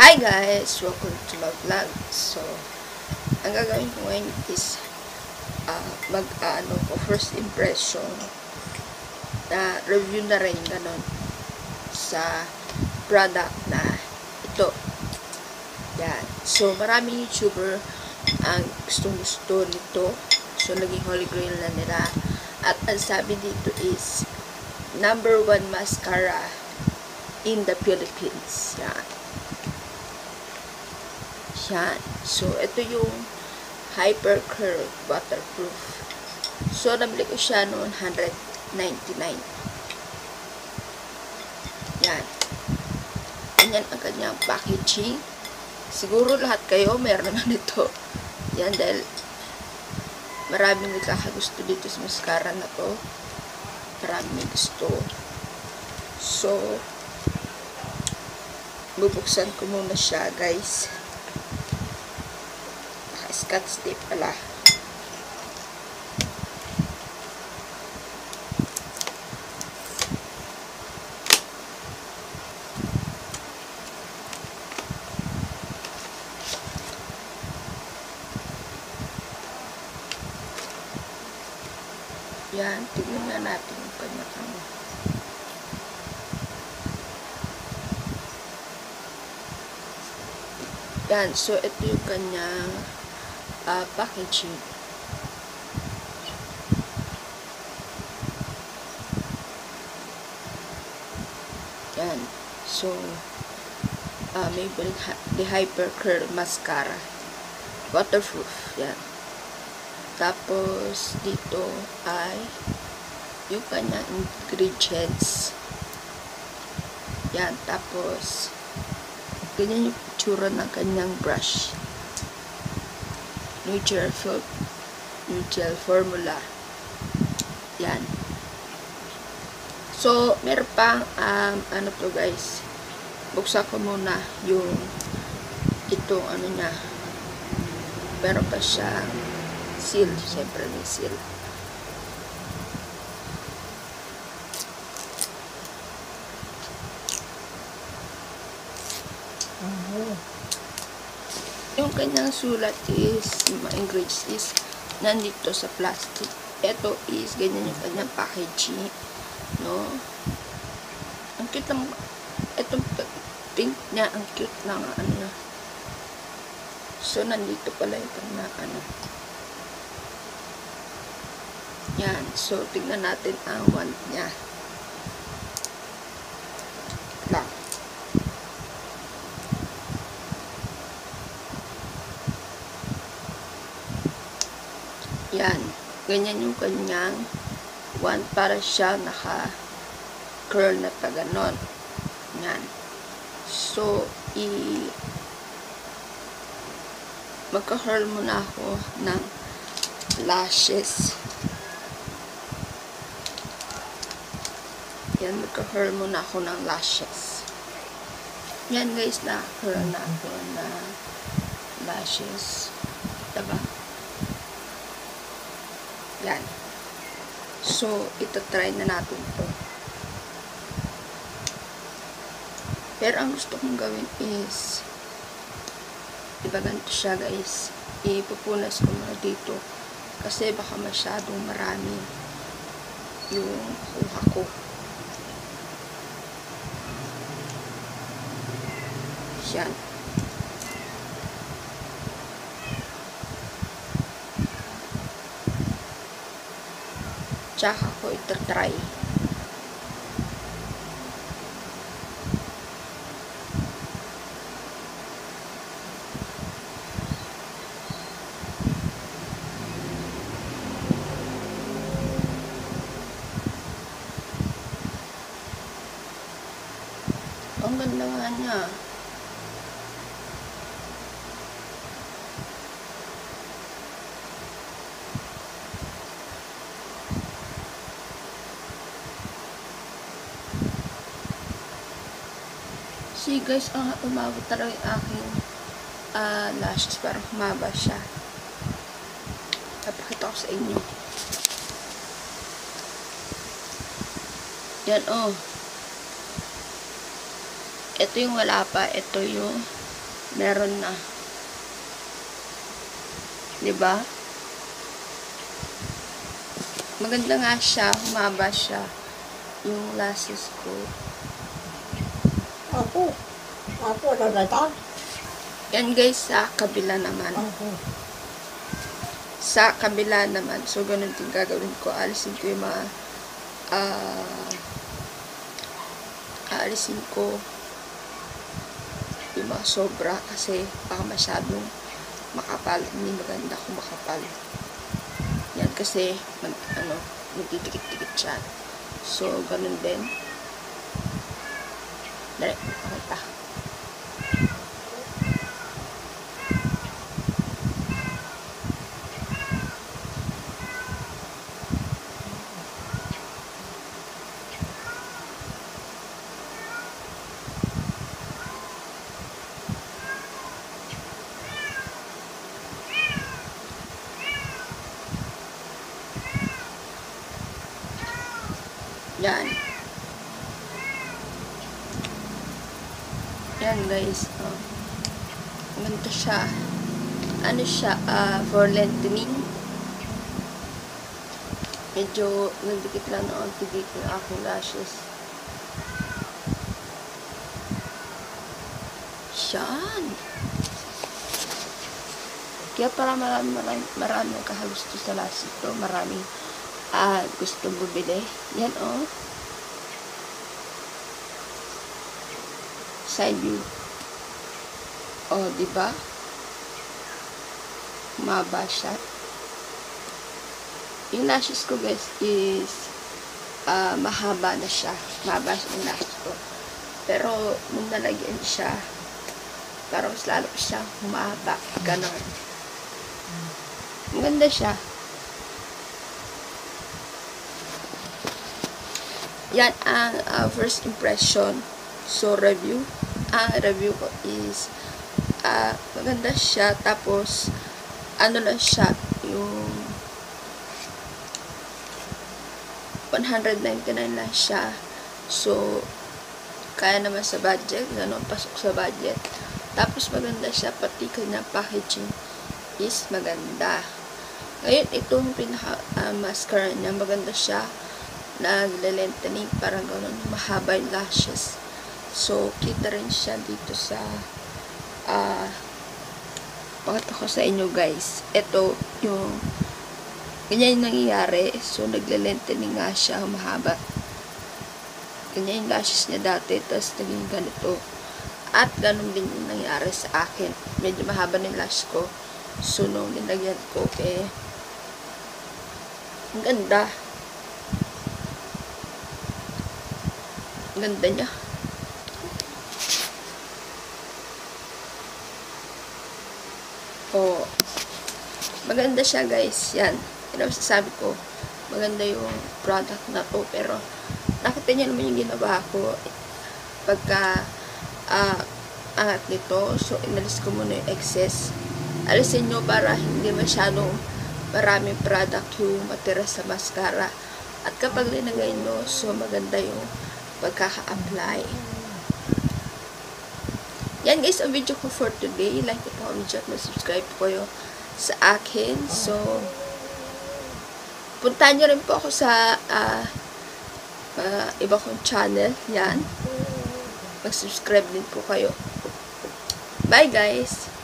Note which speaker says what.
Speaker 1: Hi guys! Welcome to my vlog. So, ang gagawin ko ngayon is uh, mag, uh, ko, first impression na review na rin ganon sa product na ito. Yan. So, maraming YouTuber ang gustong gusto nito. So, naging holy grail na nila. At ang sabi dito is number one mascara in the Philippines. Yan. Yan. So, ito yung Hyper Curl Waterproof. So, nabili ko siya noon 199. Yan. Ganyan ang kanyang packaging. Siguro lahat kayo meron na nito. Yan dahil maraming nagkakagusto dito sa mascara na to. Maraming gusto. So, bubuksan ko muna siya guys scotch tape pala. Yan, tignan nga natin yung kanyang ano. Yan, so ito yung kanyang uh, packaging. Yan. So, uh, Maybelline the Hyper Curl Mascara. Waterproof. Yan. Tapos, dito ay yung kanyang ingredients. Yan. Tapos, ganyan yung tsura ng kanyang brush. Neutral, neutral formula. Yan. So, meron pang, um, ano to guys, buksan ko muna yung itong ano niya. Meron pa siya seal. Siyempre may seal. Kanyang sulat is, mga ingredients is, nandito sa plastic. Ito is, ganyan yung kanyang packaging. No? Ang cute lang, itong pink niya, ang cute lang, ano na. So, nandito pala yung kanyang, ano. Yan. So, tignan natin ang wand niya. Lang. Yan. Ganyan yung kanyang one para siya naka curl na pa ganon. Yan. So, i magka-curl muna ako ng lashes. Yan, magka-curl muna ako ng lashes. Yan guys, na-curl na ako na lashes. Diba? Yan. So, ito try na natin to. Pero ang gusto kong gawin is diba ganito siya guys. Ipupunas ko muna dito. Kasi baka masyadong marami yung kuha ko. Yan. Tsaka ko ito try. Ang ganda nga niya. See guys, ang umabot talaga yung aking uh, lashes. Parang humaba siya. Napakita ko sa inyo. Yan oh. Ito yung wala pa. Ito yung meron na. 'Di ba? Maganda nga siya, humaba siya. Yung lashes ko.
Speaker 2: Ako. Ako, nalata.
Speaker 1: Yan guys, sa kabila naman.
Speaker 2: Ako.
Speaker 1: Sa kabila naman. So, ganun din gagawin ko. Alisin ko yung mga ah aalisin ko yung mga sobra kasi baka masyadong makapal. Hindi maganda kung makapal. Yan kasi mag, ano, magtitikit-tikit siya. So, ganun din. Dali, okay pa. Yan. Yan guys. Oh. Ganito siya. Ano siya? ah for lengthening. Medyo nagdikit lang na onti dito yung aking lashes. Yan. Kaya para marami, marami, marami nagkahalusto sa lashes to. Maraming ah gustong bumili. Yan oh. Side view. Oh, di ba? Maba siya. Yung lashes ko guys is ah mahaba na siya. Mahaba siya yung lashes ko. Pero nung nalagyan siya, parang mas lalo siya humaba. Ganon. Maganda siya. Yan ang ah, first impression. So, review. Ang review ko is ah, maganda siya. Tapos, ano lang siya, yung 199 lang siya. So, kaya naman sa budget. Ganon, pasok sa budget. Tapos, maganda siya. Pati kanya packaging is maganda. Ngayon, itong pinaka ah, mascara niya, maganda siya nagle-lengthening parang ganun, mahaba yung lashes. So, kita rin siya dito sa ah pakita ko sa inyo guys. Ito, yung ganyan yung nangyayari. So, nagle-lengthening nga siya, mahaba. Ganyan yung lashes niya dati, tapos naging ganito. At ganun din yung nangyari sa akin. Medyo mahaba na yung lash ko. So, nung nilagyan ko, eh, ang ganda. Ang ganda niya. Oh. Maganda siya, guys. Yan. Yan ang masasabi ko. Maganda yung product na to. Pero, nakita niyo naman yung ginawa ko. Pagka, ah, angat nito. So, inalis ko muna yung excess. Alisin nyo para hindi masyadong maraming product yung matira sa mascara. At kapag linagay nyo, so maganda yung pagkaka-apply. Yan guys, ang video ko for today. Like ko po ang subscribe po kayo sa akin. So, puntahan nyo rin po ako sa ah, ah, iba kong channel. Yan. Mag-subscribe din po kayo. Bye guys!